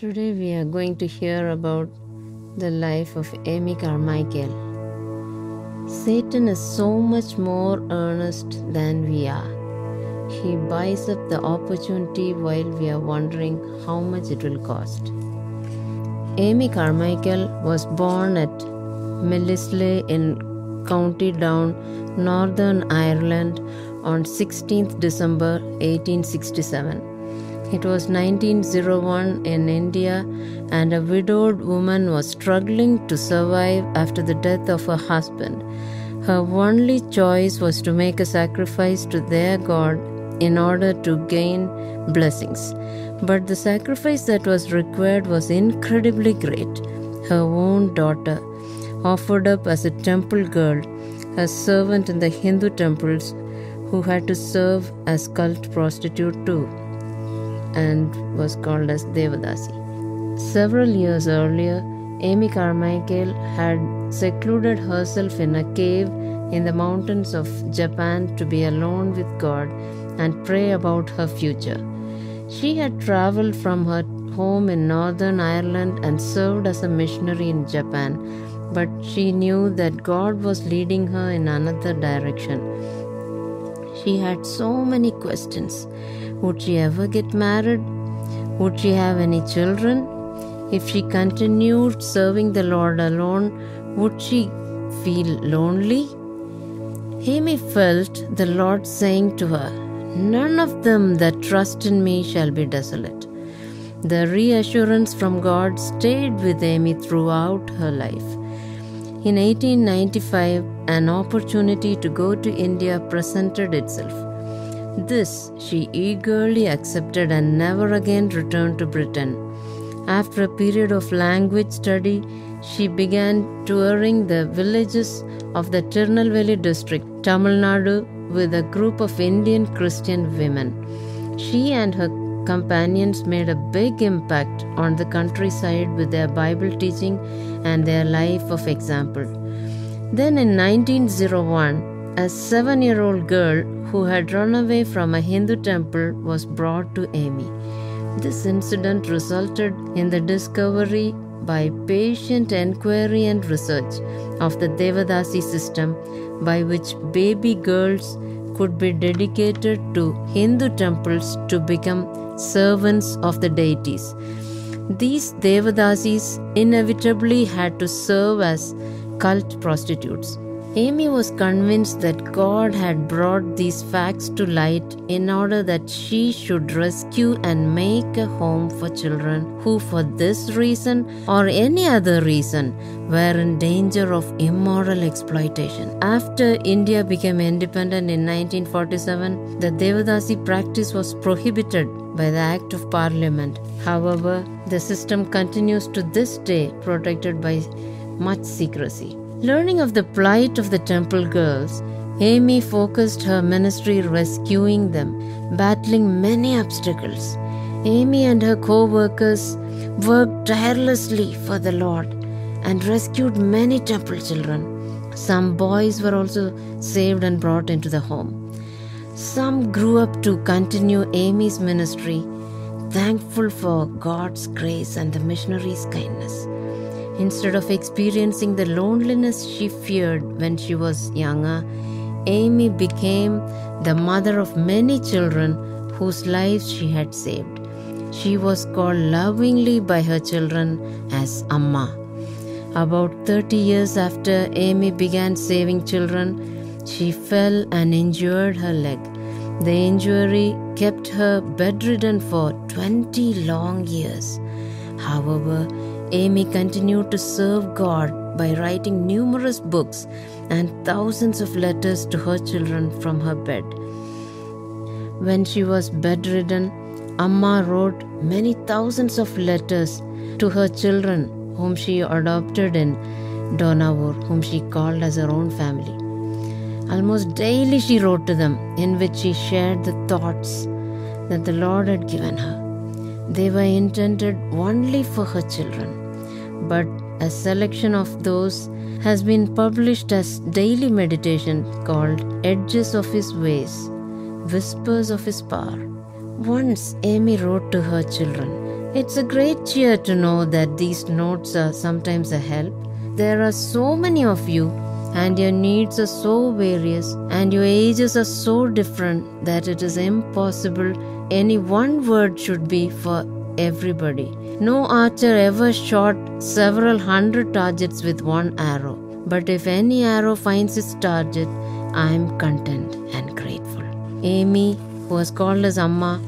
Today we are going to hear about the life of Amy Carmichael. Satan is so much more earnest than we are. He buys up the opportunity while we are wondering how much it will cost. Amy Carmichael was born at Millisle in County Down, Northern Ireland on 16th December 1867. It was 1901 in India, and a widowed woman was struggling to survive after the death of her husband. Her only choice was to make a sacrifice to their God in order to gain blessings. But the sacrifice that was required was incredibly great. Her own daughter, offered up as a temple girl, a servant in the Hindu temples, who had to serve as cult prostitute too and was called as Devadasi. Several years earlier, Amy Carmichael had secluded herself in a cave in the mountains of Japan to be alone with God and pray about her future. She had traveled from her home in Northern Ireland and served as a missionary in Japan, but she knew that God was leading her in another direction. She had so many questions. Would she ever get married? Would she have any children? If she continued serving the Lord alone, would she feel lonely? Amy felt the Lord saying to her, None of them that trust in me shall be desolate. The reassurance from God stayed with Amy throughout her life. In 1895, an opportunity to go to India presented itself. This she eagerly accepted and never again returned to Britain. After a period of language study, she began touring the villages of the Tirunelveli district, Tamil Nadu, with a group of Indian Christian women. She and her companions made a big impact on the countryside with their Bible teaching and their life of example. Then in 1901, a seven year old girl who had run away from a Hindu temple was brought to Amy. This incident resulted in the discovery by patient enquiry and research of the Devadasi system by which baby girls could be dedicated to Hindu temples to become servants of the deities. These Devadasis inevitably had to serve as cult prostitutes. Amy was convinced that God had brought these facts to light in order that she should rescue and make a home for children who, for this reason or any other reason, were in danger of immoral exploitation. After India became independent in 1947, the Devadasi practice was prohibited by the Act of Parliament. However, the system continues to this day, protected by much secrecy. Learning of the plight of the temple girls, Amy focused her ministry rescuing them, battling many obstacles. Amy and her co workers worked tirelessly for the Lord and rescued many temple children. Some boys were also saved and brought into the home. Some grew up to continue Amy's ministry, thankful for God's grace and the missionary's kindness. Instead of experiencing the loneliness she feared when she was younger, Amy became the mother of many children whose lives she had saved. She was called lovingly by her children as Amma. About 30 years after Amy began saving children, she fell and injured her leg. The injury kept her bedridden for 20 long years. However, Amy continued to serve God by writing numerous books and thousands of letters to her children from her bed. When she was bedridden, Amma wrote many thousands of letters to her children, whom she adopted in Dohnavur, whom she called as her own family. Almost daily she wrote to them, in which she shared the thoughts that the Lord had given her. They were intended only for her children, but a selection of those has been published as daily meditation called Edges of His Ways, Whispers of His Power. Once Amy wrote to her children, It's a great cheer to know that these notes are sometimes a help. There are so many of you, and your needs are so various, and your ages are so different that it is impossible any one word should be for everybody. No archer ever shot several hundred targets with one arrow. But if any arrow finds its target, I am content and grateful. Amy, who was called as Amma,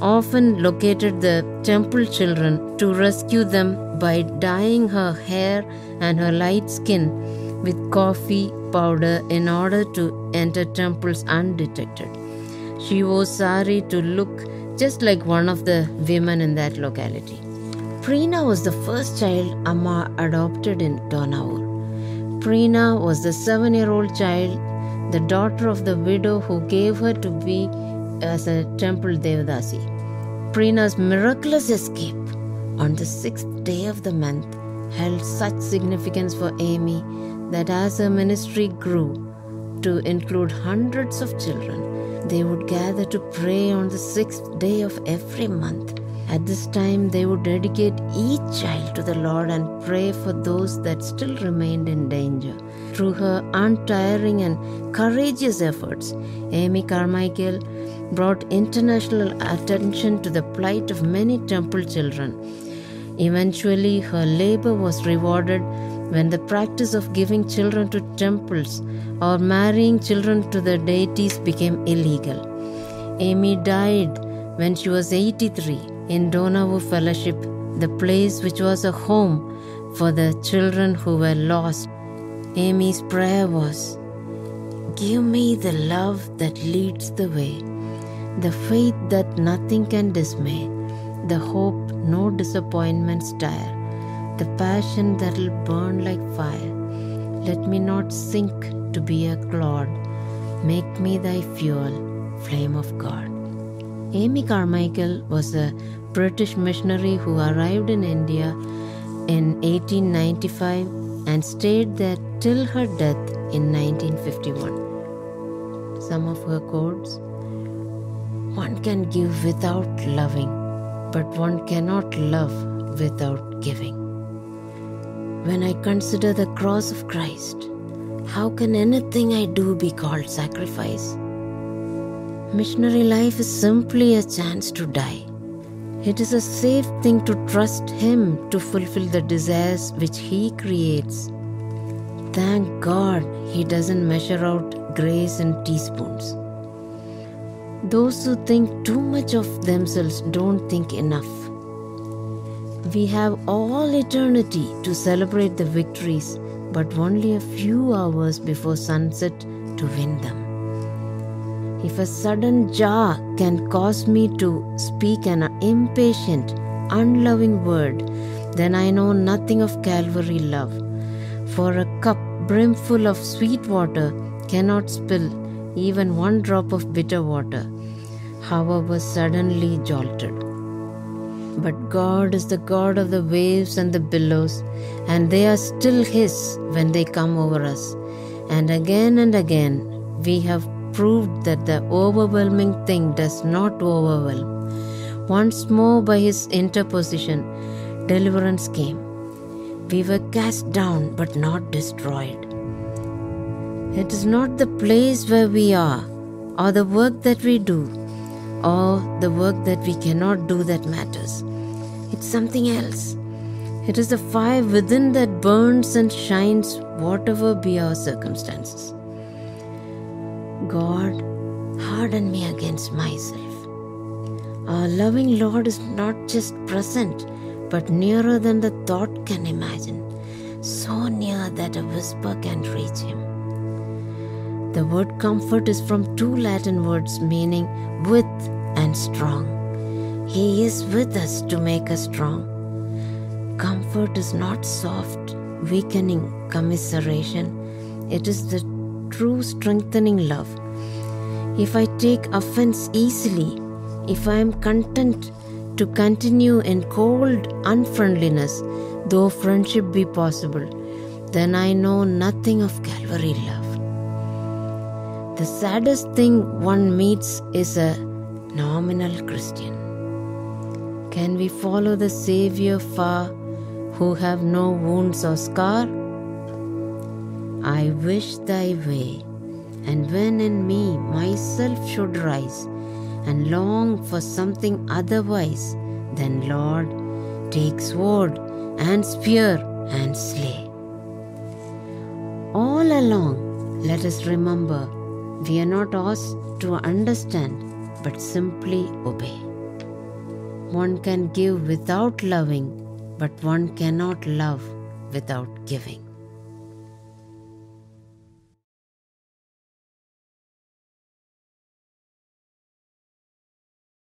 often located the temple children to rescue them by dyeing her hair and her light skin with coffee powder in order to enter temples undetected. She wore sari to look just like one of the women in that locality. Preena was the first child Amma adopted in Dohnavur. Preena was the seven year old child, the daughter of the widow who gave her to be as a temple Devadasi. Preena's miraculous escape on the sixth day of the month held such significance for Amy that as her ministry grew to include hundreds of children, they would gather to pray on the sixth day of every month. At this time, they would dedicate each child to the Lord and pray for those that still remained in danger. Through her untiring and courageous efforts, Amy Carmichael brought international attention to the plight of many temple children. Eventually, her labor was rewarded when the practice of giving children to temples or marrying children to the deities became illegal. Amy died when she was 83 in Dohnavur Fellowship, the place which was a home for the children who were lost. Amy's prayer was Give me the love that leads the way, the faith that nothing can dismay, the hope no disappointments tire the passion that'll burn like fire. Let me not sink to be a clod. Make me thy fuel, flame of God. Amy Carmichael was a British missionary who arrived in India in 1895 and stayed there till her death in 1951. Some of her quotes One can give without loving, but one cannot love without giving. When I consider the cross of Christ, how can anything I do be called sacrifice? Missionary life is simply a chance to die. It is a safe thing to trust Him to fulfill the desires which He creates. Thank God He doesn't measure out grace in teaspoons. Those who think too much of themselves don't think enough. We have all eternity to celebrate the victories, but only a few hours before sunset to win them. If a sudden jar can cause me to speak an impatient, unloving word, then I know nothing of Calvary love. For a cup brimful of sweet water cannot spill even one drop of bitter water, however suddenly jolted. But God is the God of the waves and the billows, and they are still His when they come over us. And again and again, we have proved that the overwhelming thing does not overwhelm. Once more, by His interposition, deliverance came. We were cast down but not destroyed. It is not the place where we are, or the work that we do, or the work that we cannot do that matters. It's something else. It is the fire within that burns and shines, whatever be our circumstances. God, harden me against myself. Our loving Lord is not just present, but nearer than the thought can imagine, so near that a whisper can reach him. The word comfort is from two Latin words meaning with and strong. He is with us to make us strong. Comfort is not soft, weakening commiseration, it is the true strengthening love. If I take offense easily, if I am content to continue in cold unfriendliness, though friendship be possible, then I know nothing of Calvary love. The saddest thing one meets is a nominal Christian. Can we follow the Savior far who have no wounds or scar? I wish thy way, and when in me myself should rise and long for something otherwise, then Lord, take sword and spear and slay. All along, let us remember we are not asked to understand but simply obey. One can give without loving, but one cannot love without giving.